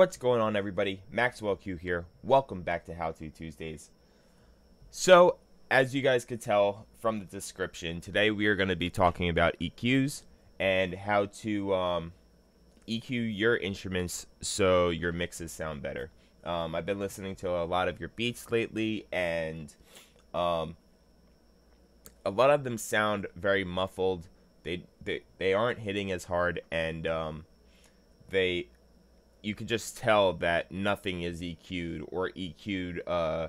What's going on, everybody? MaxxWell Q here. Welcome back to How To Tuesdays. So, as you guys could tell from the description, today we are going to be talking about EQs and how to um, EQ your instruments so your mixes sound better. Um, I've been listening to a lot of your beats lately, and um, a lot of them sound very muffled. They they, they aren't hitting as hard, and um, they you can just tell that nothing is EQ'd or EQ'd uh,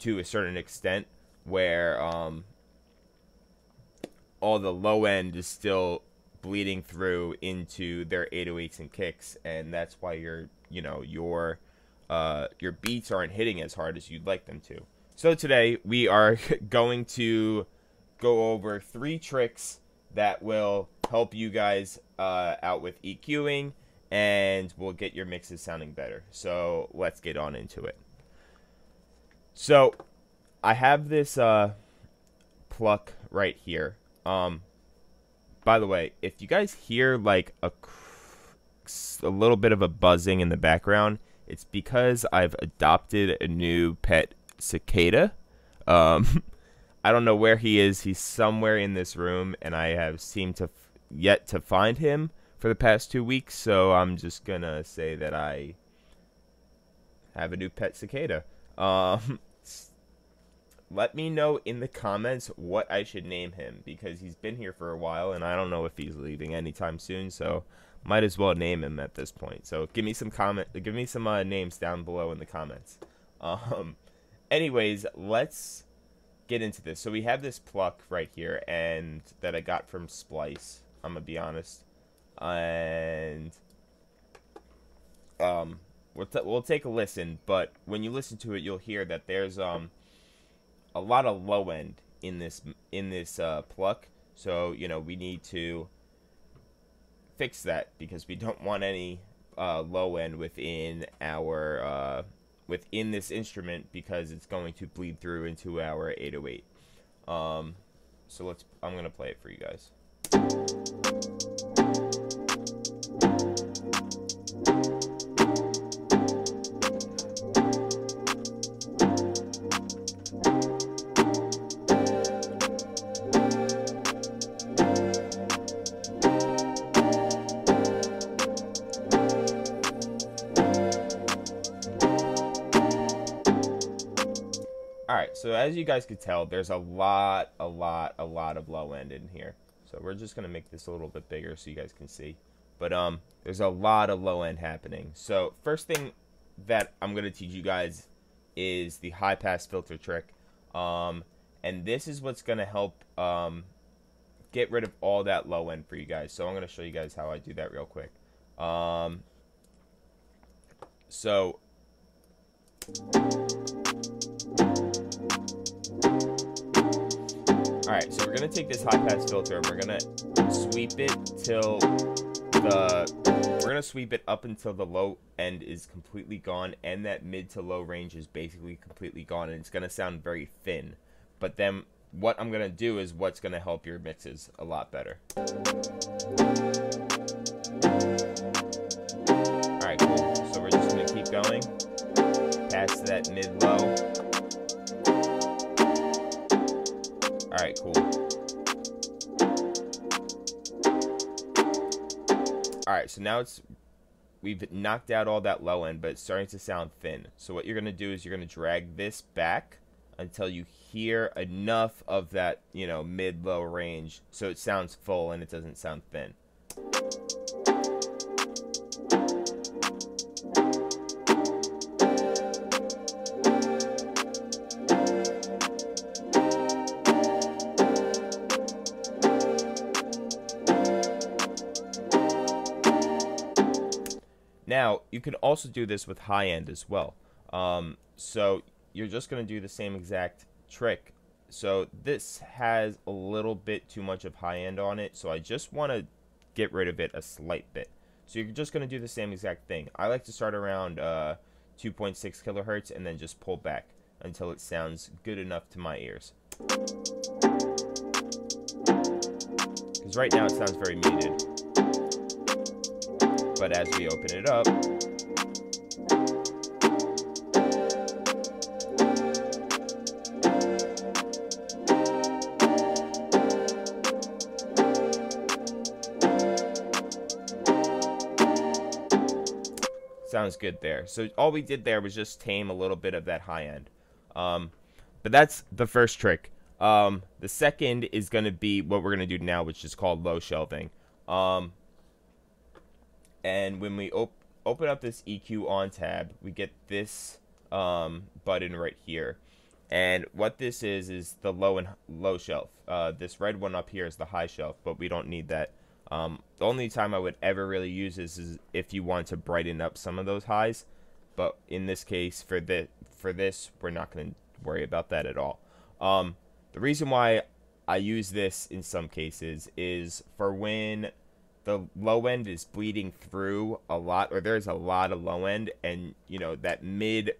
to a certain extent where um, all the low end is still bleeding through into their 808s and kicks and that's why your you know your uh, your beats aren't hitting as hard as you'd like them to. So today we are going to go over three tricks that will help you guys uh, out with EQing and we'll get your mixes sounding better. So let's get on into it. So I have this uh, pluck right here. Um, by the way, if you guys hear like a a little bit of a buzzing in the background, it's because I've adopted a new pet cicada. Um, I don't know where he is. He's somewhere in this room, and I have seemed to yet to find him for the past two weeks, so I'm just gonna say that I have a new pet cicada. Um, let me know in the comments what I should name him because he's been here for a while and I don't know if he's leaving anytime soon, so might as well name him at this point. So give me some comment, give me some uh, names down below in the comments. Um, anyways, let's get into this. So we have this pluck right here, and that I got from Splice. I'm gonna be honest and um, we'll, t- we'll take a listen. But when you listen to it, you'll hear that there's um a lot of low end in this in this uh, pluck. So you know we need to fix that because we don't want any uh, low end within our uh, within this instrument because it's going to bleed through into our 808. Um, so let's I'm gonna play it for you guys. Alright, so as you guys could tell, there's a lot, a lot, a lot of low end in here. So we're just going to make this a little bit bigger so you guys can see. But um, there's a lot of low end happening. So first thing that I'm going to teach you guys is the high pass filter trick. Um, and this is what's going to help um, get rid of all that low end for you guys. So I'm going to show you guys how I do that real quick. Um, so Alright, so we're going to take this high pass filter and we're going to sweep it till the... We're to sweep it up until the low end is completely gone and that mid to low range is basically completely gone and it's to sound very thin. But then what I'm to do is what's to help your mixes a lot better. Alright, cool. So we're just to keep going past that mid-low. Alright, cool. Alright, so now it's we've knocked out all that low end, but it's starting to sound thin. So what you're going to do is you're going to drag this back until you hear enough of that, you know, mid-low range so it sounds full and it doesn't sound thin. Now, you can also do this with high end as well. Um, so you're just going to do the same exact trick. So this has a little bit too much of high end on it, so I just want to get rid of it a slight bit. So you're just going to do the same exact thing. I like to start around uh, 2.6 kilohertz and then just pull back until it sounds good enough to my ears. Because right now it sounds very muted but as we open it up, sounds good there. So all we did there was just tame a little bit of that high end. Um, but that's the first trick. Um, the second is going to be what we're going to do now, which is called low shelving. Um, and when we op open up this EQ on tab, we get this um, button right here. And what this is is the low and low shelf. Uh, this red one up here is the high shelf, but we don't need that. Um, the only time I would ever really use this is if you want to brighten up some of those highs. But in this case, for the for this, we're not going to worry about that at all. Um, the reason why I use this in some cases is for when the low end is bleeding through a lot, or there's a lot of low end, and you know that mid,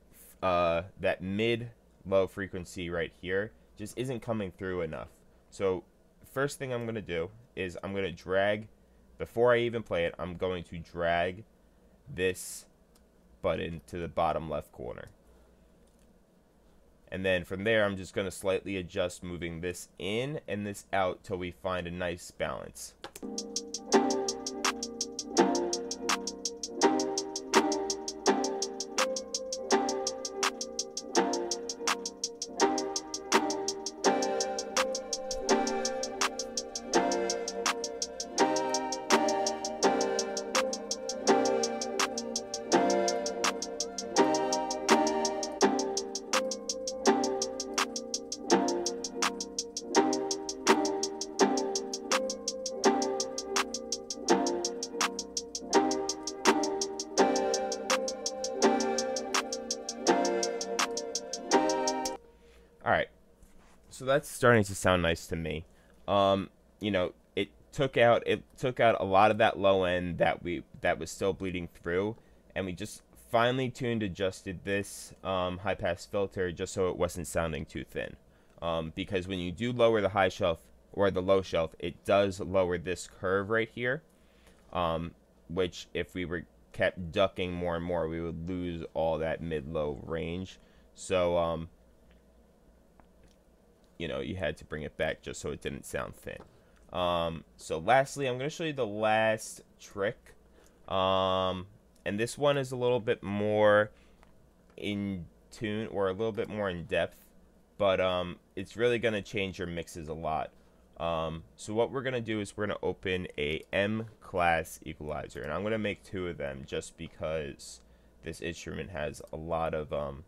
uh, that mid low frequency right here just isn't coming through enough. So first thing I'm gonna do is I'm gonna drag before I even play it. I'm going to drag this button to the bottom left corner. And then from there, I'm just going to slightly adjust moving this in and this out till we find a nice balance. So that's starting to sound nice to me. Um, you know, it took out it took out a lot of that low end that we that was still bleeding through, and we just finely tuned adjusted this um, high pass filter just so it wasn't sounding too thin. Um, because when you do lower the high shelf or the low shelf, it does lower this curve right here. Um, which if we were kept ducking more and more, we would lose all that mid-low range. So um, you know, you had to bring it back just so it didn't sound thin. Um, so lastly, I'm going to show you the last trick. Um, and this one is a little bit more in tune or a little bit more in depth, but um, it's really going to change your mixes a lot. Um, so what we're going to do is we're going to open a M class equalizer, and I'm going to make two of them just because this instrument has a lot of um,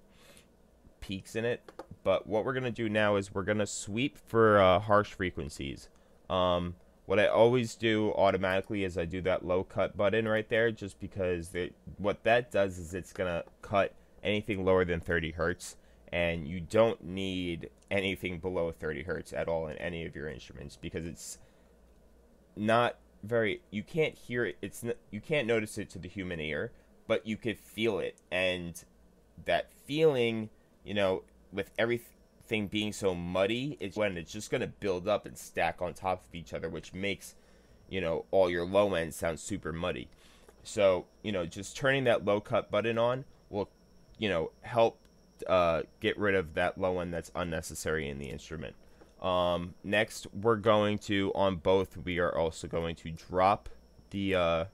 peaks in it. But what we're going to do now is we're going to sweep for uh, harsh frequencies. Um, what I always do automatically is I do that low cut button right there just because what that does is it's going to cut anything lower than 30 hertz and you don't need anything below 30 hertz at all in any of your instruments because it's not very you can't hear it it's you can't notice it to the human ear but you could feel it and that feeling you know, with everything being so muddy, it's when it's just going to build up and stack on top of each other, which makes, you know, all your low end sound super muddy. So, you know, just turning that low cut button on will, you know, help uh, get rid of that low end that's unnecessary in the instrument. Um, next, we're going to, on both, we are also going to drop the uh,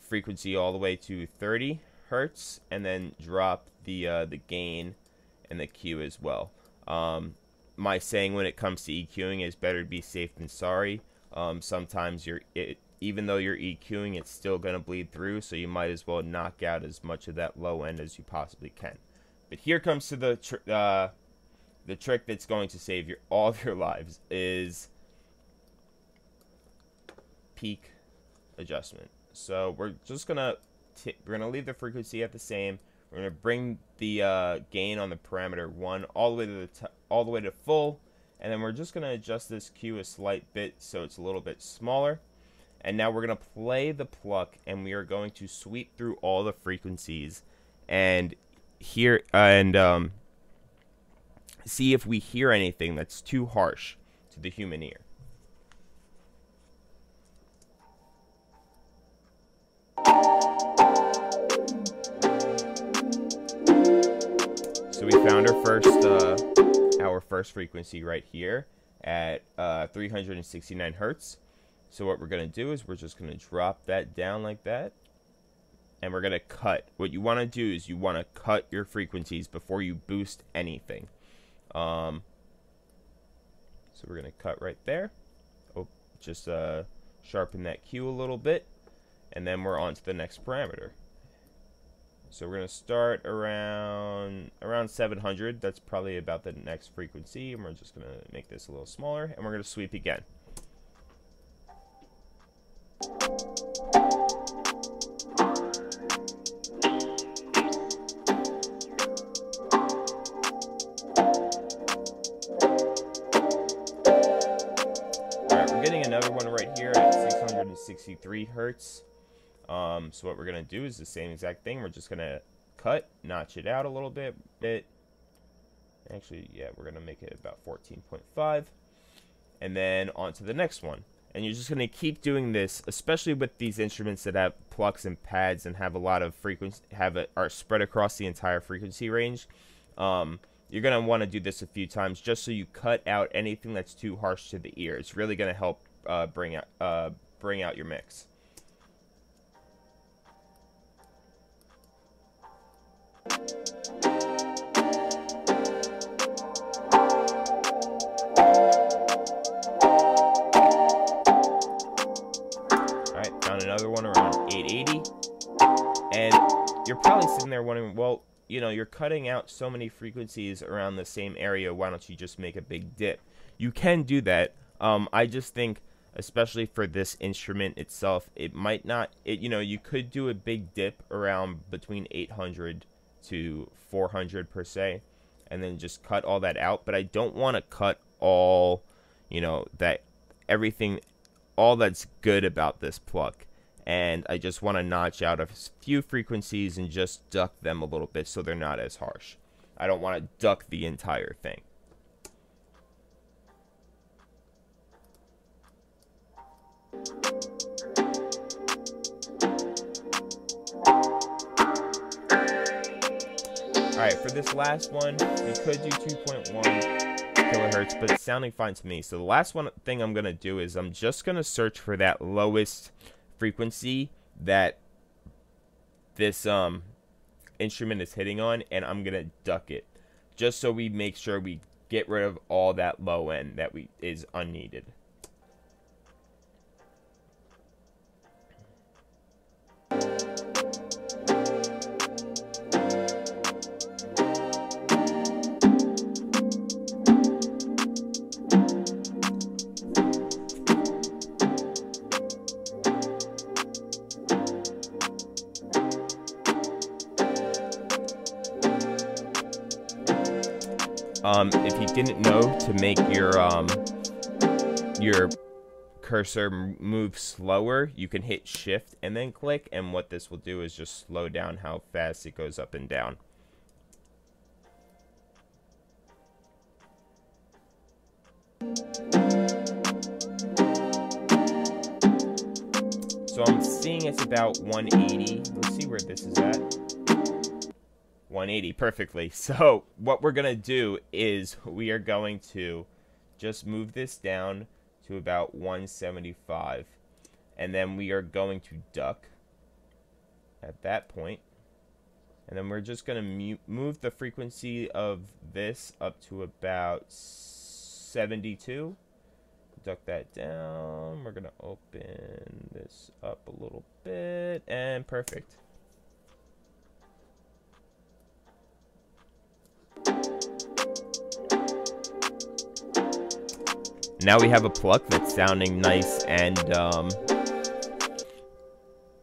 frequency all the way to 30 hertz and then drop the uh, the gain and the Q as well. Um, my saying when it comes to EQing is better to be safe than sorry. Um, sometimes you're it, even though you're EQing, it's still going to bleed through, so you might as well knock out as much of that low end as you possibly can. But here comes to the tr- uh, the trick that's going to save your all your lives is peak adjustment. So we're just gonna we're gonna leave the frequency at the same. We're going to bring the uh, gain on the parameter 1 all the way to the all the way to full and then we're just going to adjust this Q a slight bit so it's a little bit smaller. And now we're going to play the pluck and we are going to sweep through all the frequencies and hear and um, see if we hear anything that's too harsh to the human ear. We found our first uh, our first frequency right here at uh, 369 hertz. So what we're going to do is we're just going to drop that down like that. and we're going to cut. What you want to do is you want to cut your frequencies before you boost anything. Um, so we're going to cut right there. Oh, just uh, sharpen that Q a little bit, and then we're on to the next parameter. So we're going to start around around 700. That's probably about the next frequency, and we're just going to make this a little smaller, and we're going to sweep again. Alright, we're getting another one right here at 663 hertz. Um, so what we're going to do is the same exact thing. We're just going to cut, notch it out a little bit. It, actually, yeah, we're going to make it about 14.5. And then on to the next one. And you're just going to keep doing this, especially with these instruments that have plucks and pads and have a lot of frequency, have it are spread across the entire frequency range. Um, you're going to want to do this a few times just so you cut out anything that's too harsh to the ear. It's really going to help uh, bring out uh, bring out your mix. Alright, found another one around 880. And you're probably sitting there wondering, well, you know, you're cutting out so many frequencies around the same area. Why don't you just make a big dip? You can do that. Um, I just think especially for this instrument itself. It might not, it you know, you could do a big dip around between 800 to 400 per se, and then just cut all that out. But I don't want to cut all, you know, that everything, all that's good about this pluck. And I just want to notch out a few frequencies and just duck them a little bit so they're not as harsh. I don't want to duck the entire thing. Alright, for this last one, we could do 2.1 kilohertz, but it's sounding fine to me. So the last one thing I'm going to do is I'm just going to search for that lowest frequency that this um instrument is hitting on, and I'm going to duck it. Just so we make sure we get rid of all that low end that we is unneeded. If you didn't know to make your um, your cursor move slower, you can hit shift and then click, and what this will do is just slow down how fast it goes up and down. So I'm seeing it's about 180. Let's see where this is at. 180 perfectly. So what we're going to do is we are going to just move this down to about 175. And then we are going to duck at that point. And then we're just going to move the frequency of this up to about 72. Duck that down. We're going to open this up a little bit. And perfect. Now we have a pluck that's sounding nice and, um,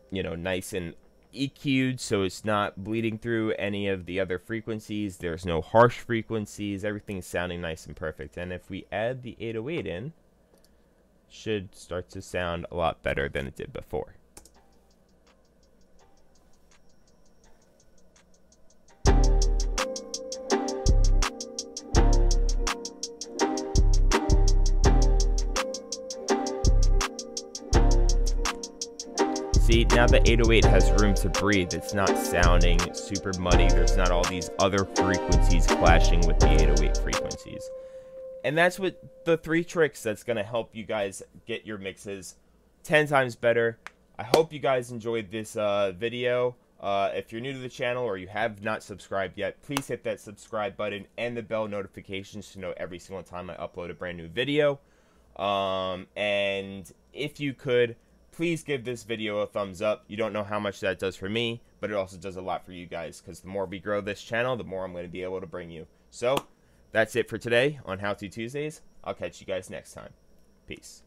you know, nice and EQ'd, so it's not bleeding through any of the other frequencies. There's no harsh frequencies. Everything's sounding nice and perfect. And if we add the 808 in, should start to sound a lot better than it did before. See, now the 808 has room to breathe. It's not sounding super muddy. There's not all these other frequencies clashing with the 808 frequencies. And that's what the three tricks that's going to help you guys get your mixes 10 times better. I hope you guys enjoyed this uh, video. Uh, if you're new to the channel or you have not subscribed yet, please hit that subscribe button and the bell notifications to know every single time I upload a brand new video. Um, and if you could, please give this video a thumbs up. You don't know how much that does for me, but it also does a lot for you guys because the more we grow this channel, the more I'm going to be able to bring you. So that's it for today on How To Tuesdays. I'll catch you guys next time. Peace.